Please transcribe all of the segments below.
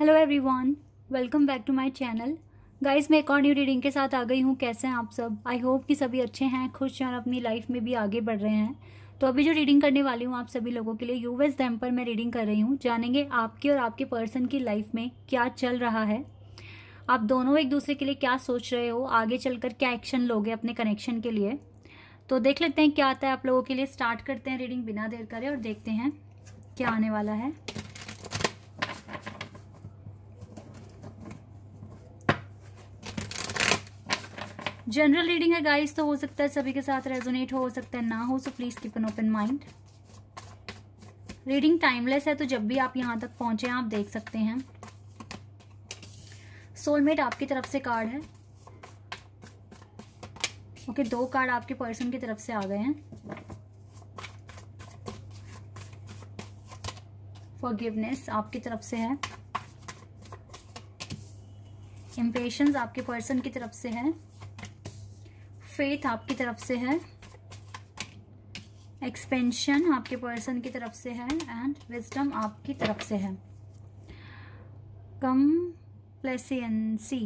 Hello everyone welcome back to my channel guys मैं एक और न्यू रीडिंग के साथ आ गई हूँ। कैसे हैं आप सब? आई होप कि सभी अच्छे हैं, खुश हैं और अपनी लाइफ में भी आगे बढ़ रहे हैं। तो अभी जो रीडिंग करने वाली हूँ आप सभी लोगों के लिए यूएस डैम पर मैं रीडिंग कर रही हूँ। जानेंगे आपकी और आपके पर्सन की लाइफ में क्या चल रहा है। आप दोनों एक दूसरे के लिए क्या सोच रहे हो? आगे चलकर क्या एक्शन लोगे अपने कनेक्शन के लिए? तो देख लेते हैं क्या आता है आप लोगों के लिए। स्टार्ट करते हैं रीडिंग बिना देर करे और देखते हैं क्या आने वाला है। जनरल रीडिंग है गाइस तो हो सकता है सभी के साथ रेजोनेट हो सकता है ना हो so please keep an open mind reading timeless है तो जब भी आप यहाँ तक पहुँचे आप देख सकते हैं। सोलमेट आपकी तरफ़ से कार्ड है। ओके okay, दो कार्ड आपके पर्सन की तरफ़ से आ गए हैं। फॉरगिवनेस आपकी तरफ़ से है। इम्पेशंस आपके पर्सन की तरफ़ से है। फेथ आपकी तरफ़ से है। एक्सपेंशन आपके पर्सन की तरफ़ से है एंड विजडम आपकी तरफ़ से है। कम प्लेसियंसी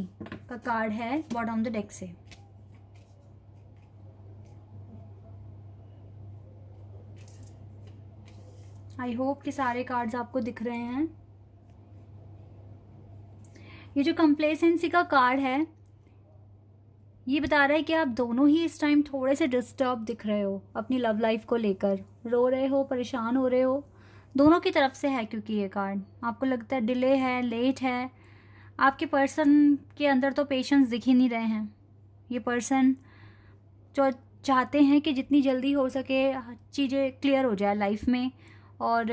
का कार्ड है बॉटम द डेक से। आई होप कि सारे कार्ड्स आपको दिख रहे हैं। ये जो कंप्लेसेंसी का कार्ड है ये बता रहा है कि आप दोनों ही इस टाइम थोड़े से डिस्टर्ब दिख रहे हो अपनी लव लाइफ को लेकर। रो रहे हो, परेशान हो रहे हो। दोनों की तरफ़ से है क्योंकि ये कार्ड आपको लगता है डिले है लेट है। आपके पर्सन के अंदर तो पेशेंस दिख ही नहीं रहे हैं। ये पर्सन जो चाहते हैं कि जितनी जल्दी हो सके चीज़ें क्लियर हो जाए लाइफ में और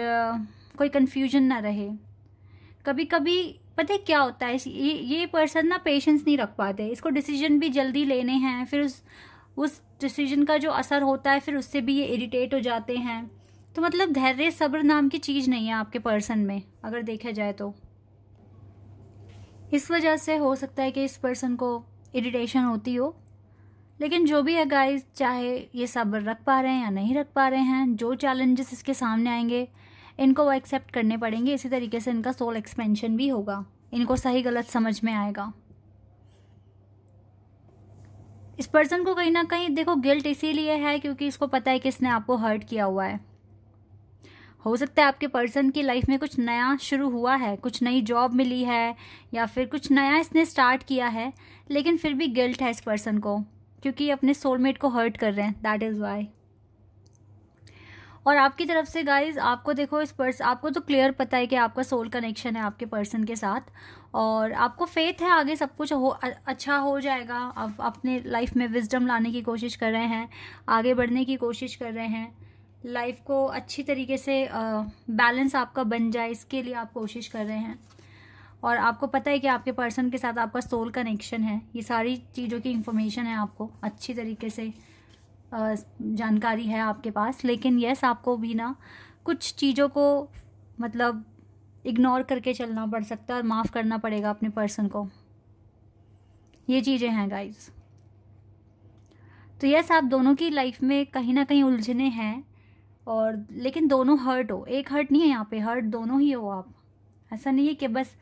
कोई कन्फ्यूज़न ना रहे। कभी कभी पता है क्या होता है? ये ये पर्सन ना पेशेंस नहीं रख पाते। इसको डिसीज़न भी जल्दी लेने हैं, फिर उस उस डिसीज़न का जो असर होता है, फिर उससे भी ये इरिटेट हो जाते हैं। तो मतलब धैर्य सब्र नाम की चीज़ नहीं है आपके पर्सन में, अगर देखा जाए तो। इस वजह से हो सकता है कि इस पर्सन को इरिटेशन होती हो। लेकिन जो भी है गाइस चाहे ये सब्र रख पा रहे हैं या नहीं रख पा रहे हैं, जो चैलेंजेस इसके सामने आएँगे इनको वो एक्सेप्ट करने पड़ेंगे, इसी तरीके से इनका सोल एक्सपेंशन भी होगा। इनको सही गलत समझ में आएगा। इस पर्सन को कहीं ना कहीं, देखो गिल्ट इसीलिए है क्योंकि इसको पता है कि इसने आपको हर्ट किया हुआ है। हो सकता है आपके पर्सन की लाइफ में कुछ नया शुरू हुआ है, कुछ नई जॉब मिली है, या फिर कुछ नया इसने स्टार्ट किया है, लेकिन फिर भी गिल्ट है इस पर्सन को, क्योंकि अपने सोलमेट को हर्ट कर रहे हैं दैट इज़ वाई और आपकी तरफ़ से गाइज़ आपको देखो इस पर्स, आपको तो क्लियर पता है कि आपका सोल कनेक्शन है आपके पर्सन के साथ और आपको फेथ है आगे सब कुछ हो अच्छा हो जाएगा। आप अपने लाइफ में विजडम लाने की कोशिश कर रहे हैं, आगे बढ़ने की कोशिश कर रहे हैं। लाइफ को अच्छी तरीके से बैलेंस आपका बन जाए, इसके लिए आप कोशिश कर रहे हैं। और आपको पता है कि आपके पर्सन के साथ आपका सोल कनेक्शन है। ये सारी चीज़ों की इन्फॉर्मेशन है आपको अच्छी तरीके से। जानकारी है आपके पास, लेकिन यस आपको भी ना कुछ चीज़ों को मतलब इग्नोर करके चलना पड़ सकता है और माफ़ करना पड़ेगा अपने पर्सन को। ये चीज़ें हैं गाइस तो यस आप दोनों की लाइफ में कहीं ना कहीं उलझने हैं और लेकिन दोनों हर्ट हो। एक हर्ट नहीं है यहाँ पे हर्ट दोनों ही हो आप। ऐसा नहीं है कि बस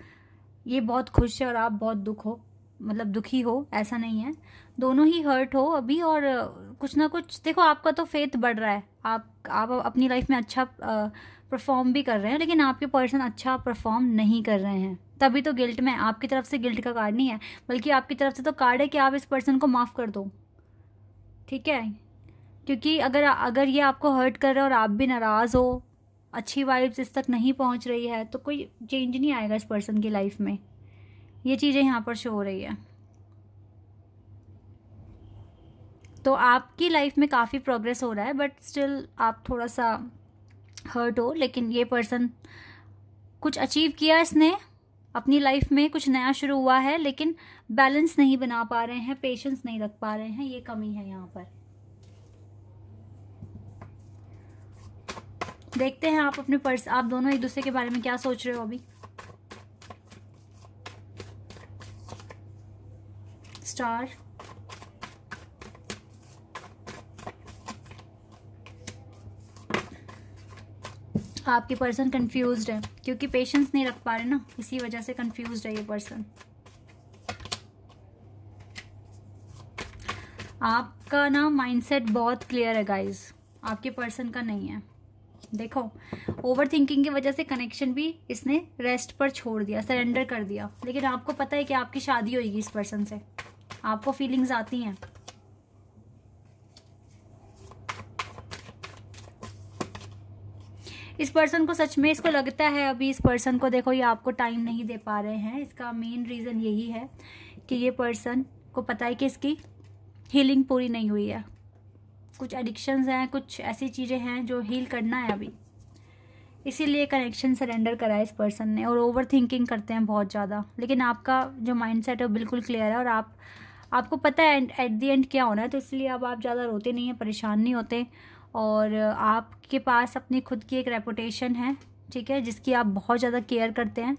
ये बहुत खुश है और आप बहुत दुख हो मतलब दुखी हो, ऐसा नहीं है। दोनों ही हर्ट हो अभी और कुछ ना कुछ, देखो आपका तो फेथ बढ़ रहा है। आप आप अपनी लाइफ में अच्छा परफॉर्म भी कर रहे हैं, लेकिन आपके पर्सन अच्छा परफॉर्म नहीं कर रहे हैं। तभी तो गिल्ट में, आपकी तरफ़ से गिल्ट का कार्ड नहीं है, बल्कि आपकी तरफ़ से तो कार्ड है कि आप इस पर्सन को माफ़ कर दो। ठीक है? क्योंकि अगर अगर ये आपको हर्ट कर रहा है और आप भी नाराज़ हो, अच्छी वाइब्स इस तक नहीं पहुँच रही है तो कोई चेंज नहीं आएगा इस पर्सन की लाइफ में। ये चीज़ें यहाँ पर शो हो रही है। तो आपकी लाइफ में काफ़ी प्रोग्रेस हो रहा है बट स्टिल आप थोड़ा सा हर्ट हो, लेकिन ये पर्सन कुछ अचीव किया इसने, अपनी लाइफ में कुछ नया शुरू हुआ है, लेकिन बैलेंस नहीं बना पा रहे हैं पेशेंस नहीं रख पा रहे हैं, ये कमी है यहाँ पर। देखते हैं आप अपने पर्स आप दोनों एक दूसरे के बारे में क्या सोच रहे हो अभी? स्टार आपके पर्सन कंफ्यूज है, क्योंकि पेशेंस नहीं रख पा रहे ना, इसी वजह से कंफ्यूज है ये पर्सन आपका ना माइंडसेट बहुत क्लियर है गाइस आपके पर्सन का नहीं है. देखो ओवर थिंकिंग की वजह से कनेक्शन भी इसने रेस्ट पर छोड़ दिया सरेंडर कर दिया. लेकिन आपको पता है कि आपकी शादी होगी इस पर्सन से. आपको फीलिंग्स आती हैं. इस पर्सन को सच में इसको लगता है अभी इस पर्सन को देखो, ये आपको टाइम नहीं दे पा रहे हैं। इसका मेन रीज़न यही है कि ये पर्सन को पता है कि इसकी हीलिंग पूरी नहीं हुई है। कुछ एडिक्शंस हैं, कुछ ऐसी चीज़ें हैं जो हील करना है अभी। इसीलिए कनेक्शन सरेंडर करा है इस पर्सन ने और ओवर थिंकिंग करते हैं बहुत ज़्यादा। लेकिन आपका जो माइंड सेट है वो बिल्कुल क्लियर है और आप, आपको पता है एट दी एंड क्या होना है तो इसलिए अब आप ज़्यादा रोते नहीं हैं, परेशान नहीं होते। और आपके पास अपनी खुद की एक रेपुटेशन है, ठीक है, जिसकी आप बहुत ज़्यादा केयर करते हैं।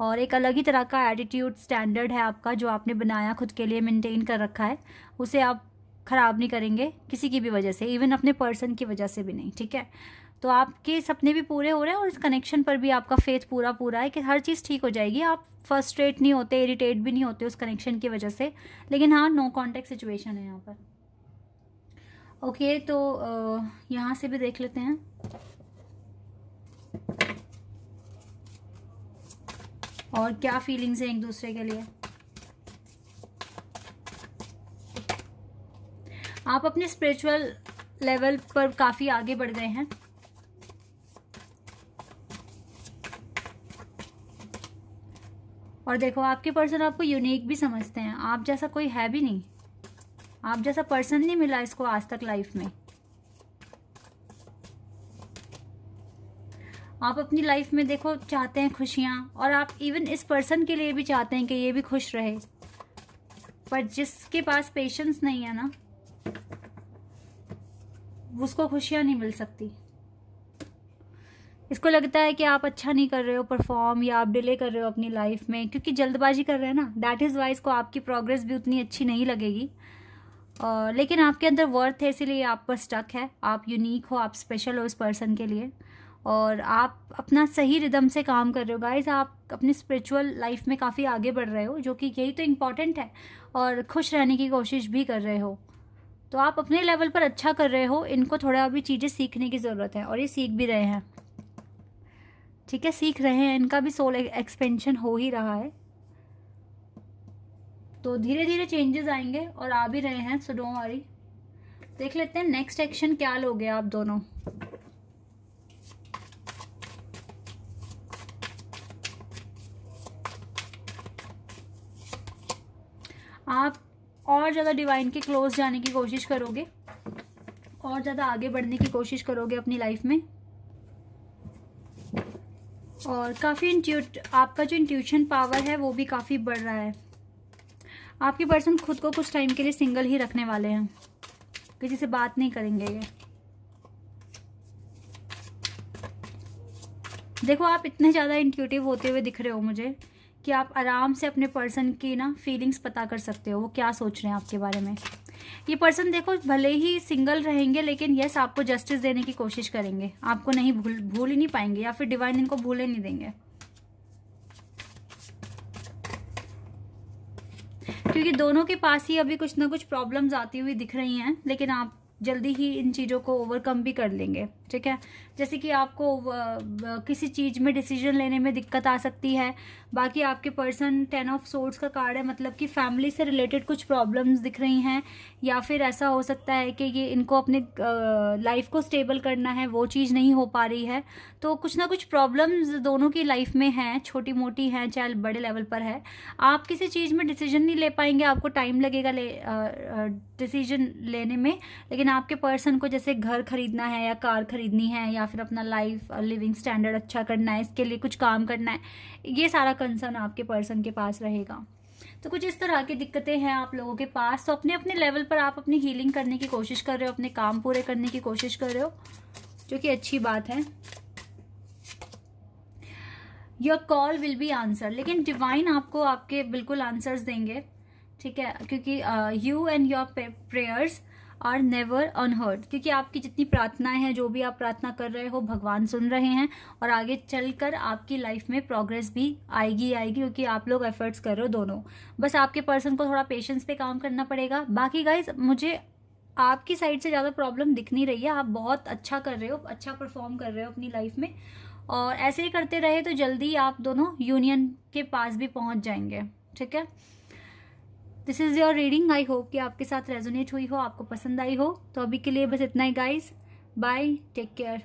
और एक अलग ही तरह का एटीट्यूड स्टैंडर्ड है आपका, जो आपने बनाया, खुद के लिए मेंटेन कर रखा है, उसे आप ख़राब नहीं करेंगे किसी की भी वजह से इवन अपने पर्सन की वजह से भी नहीं, ठीक है। तो आपके सपने भी पूरे हो रहे हैं और इस कनेक्शन पर भी आपका फेथ पूरा पूरा है कि हर चीज़ ठीक हो जाएगी। आप फर्स्ट्रेट नहीं होते इरिटेट भी नहीं होते उस कनेक्शन की वजह से, लेकिन हाँ नो कॉन्टेक्ट सिचुएशन है यहाँ पर। ओके तो यहाँ से भी देख लेते हैं। और क्या फीलिंग्स हैं एक दूसरे के लिए? आप अपने स्पिरिचुअल लेवल पर काफ़ी आगे बढ़ गए हैं। और देखो, आपके पर्सन आपको यूनिक भी समझते हैं। आप जैसा कोई है भी नहीं। आप जैसा पर्सन नहीं मिला इसको आज तक लाइफ में। आप अपनी लाइफ में देखो, चाहते हैं खुशियाँ, और आप इवन इस पर्सन के लिए भी चाहते हैं कि ये भी खुश रहे। पर जिसके पास पेशेंस नहीं है ना, उसको खुशियाँ नहीं मिल सकती। इसको लगता है कि आप अच्छा नहीं कर रहे हो परफॉर्म या आप डिले कर रहे हो अपनी लाइफ में, क्योंकि जल्दबाजी कर रहे हैं ना। दैट इज़ वाइज को आपकी प्रोग्रेस भी उतनी अच्छी नहीं लगेगी। लेकिन आपके अंदर वर्थ है, इसीलिए आप पर स्टक है। आप यूनिक हो, आप स्पेशल हो इस पर्सन के लिए। और आप अपना सही रिदम से काम कर रहे हो। गाइज़ आप अपनी स्पिरिचुअल लाइफ में काफ़ी आगे बढ़ रहे हो, जो कि यही तो इंपॉर्टेंट है। और खुश रहने की कोशिश भी कर रहे हो। तो आप अपने लेवल पर अच्छा कर रहे हो। इनको थोड़ा अभी चीज़ें सीखने की ज़रूरत है। और ये सीख भी रहे हैं। ठीक है, सीख रहे हैं। इनका भी सोल एक्सपेंशन हो ही रहा है। तो धीरे धीरे चेंजेस आएँगे और आ भी रहे हैं सो डोंट वरी देख लेते हैं नेक्स्ट एक्शन क्या लोगे आप दोनों. आप और ज़्यादा डिवाइन के क्लोज जाने की कोशिश करोगे, और ज़्यादा आगे बढ़ने की कोशिश करोगे अपनी लाइफ में. और काफ़ी इंट्यूट आपका जो इंट्यूशन पावर है वो भी काफ़ी बढ़ रहा है. आपकी पर्सन खुद को कुछ टाइम के लिए सिंगल ही रखने वाले हैं। किसी से बात नहीं करेंगे ये। देखो, आप इतने ज़्यादा इंट्यूटिव होते हुए दिख रहे हो मुझे कि आप आराम से अपने पर्सन की ना फीलिंग्स पता कर सकते हो, वो क्या सोच रहे हैं आपके बारे में। ये पर्सन देखो, भले ही सिंगल रहेंगे, लेकिन यस आपको जस्टिस देने की कोशिश करेंगे। आपको नहीं भूल भूल ही नहीं पाएँगे, या फिर डिवाइन इनको भूले नहीं देंगे। क्योंकि दोनों के पास ही अभी कुछ ना कुछ प्रॉब्लम्स आती हुई दिख रही हैं, लेकिन आप जल्दी ही इन चीज़ों को ओवरकम भी कर लेंगे। ठीक है? जैसे कि आपको किसी चीज़ में डिसीज़न लेने में दिक्कत आ सकती है। बाकी आपके पर्सन टेन ऑफ़ सोर्ट्स का कार्ड है मतलब कि फैमिली से रिलेटेड कुछ प्रॉब्लम्स दिख रही हैं, या फिर ऐसा हो सकता है कि ये इनको अपने लाइफ को स्टेबल करना है, वो चीज़ नहीं हो पा रही है। तो कुछ ना कुछ प्रॉब्लम्स दोनों की लाइफ में हैं छोटी मोटी हैं, चाहे बड़े लेवल पर है। आप किसी चीज़ में डिसीज़न नहीं ले पाएँगे, आपको टाइम लगेगा ले डिसीज़न लेने में। लेकिन आपके पर्सन को जैसे घर खरीदना है या कार खरीदनी है या फिर अपना लाइफ लिविंग स्टैंडर्ड अच्छा करना है, इसके लिए कुछ काम करना है, ये सारा कंसर्न आपके पर्सन के पास रहेगा। तो कुछ इस तरह की दिक्कतें हैं आप लोगों के पास तो अपने अपने लेवल पर आप अपनी हीलिंग करने की कोशिश कर रहे हो, अपने काम पूरे करने की कोशिश कर रहे हो, जो कि अच्छी बात है। Your call will be answer लेकिन डिवाइन आपको आपके बिल्कुल आंसर्स देंगे, ठीक है? क्योंकि you and your prayers are never unheard क्योंकि आपकी जितनी प्रार्थनाएँ हैं, जो भी आप प्रार्थना कर रहे हो, भगवान सुन रहे हैं और आगे चलकर आपकी लाइफ में प्रोग्रेस भी आएगी आएगी क्योंकि आप लोग एफर्ट्स कर रहे हो दोनों। बस आपके पर्सन को थोड़ा पेशेंस पे काम करना पड़ेगा। बाकी गाइज़ मुझे आपकी साइड से ज़्यादा प्रॉब्लम दिख नहीं रही है। आप बहुत अच्छा कर रहे हो अच्छा परफॉर्म कर रहे हो अपनी लाइफ में। और ऐसे ही करते रहे तो जल्दी आप दोनों यूनियन के पास भी पहुँच जाएँगे। ठीक है? This is your reading I hope कि आपके साथ रेजोनेट हुई हो, आपको पसंद आई हो। तो अभी के लिए बस इतना ही गाइज़ बाय टेक केयर